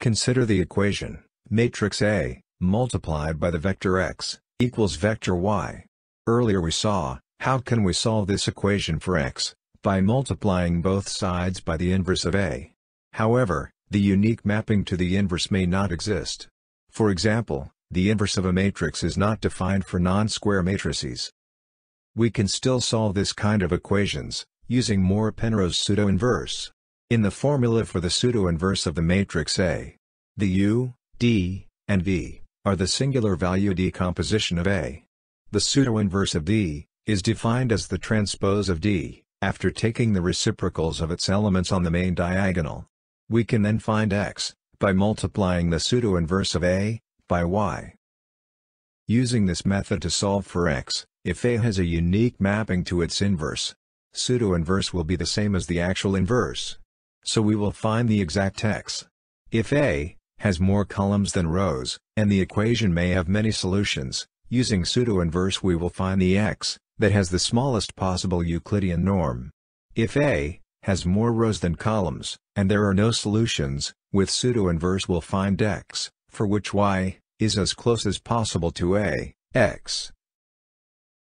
Consider the equation, matrix A, multiplied by the vector x, equals vector y. Earlier we saw, how can we solve this equation for x, by multiplying both sides by the inverse of A. However, the unique mapping to the inverse may not exist. For example, the inverse of a matrix is not defined for non-square matrices. We can still solve this kind of equations, using Moore-Penrose pseudo-inverse. In the formula for the pseudo-inverse of the matrix A, the U, D, and V, are the singular value decomposition of A. The pseudo-inverse of D, is defined as the transpose of D, after taking the reciprocals of its elements on the main diagonal. We can then find X, by multiplying the pseudo-inverse of A, by Y. Using this method to solve for X, if A has a unique mapping to its inverse, pseudo-inverse will be the same as the actual inverse. So we will find the exact X. If A, has more columns than rows, and the equation may have many solutions, using pseudo-inverse we will find the X, that has the smallest possible Euclidean norm. If A, has more rows than columns, and there are no solutions, with pseudo-inverse we'll find X, for which Y, is as close as possible to A, X.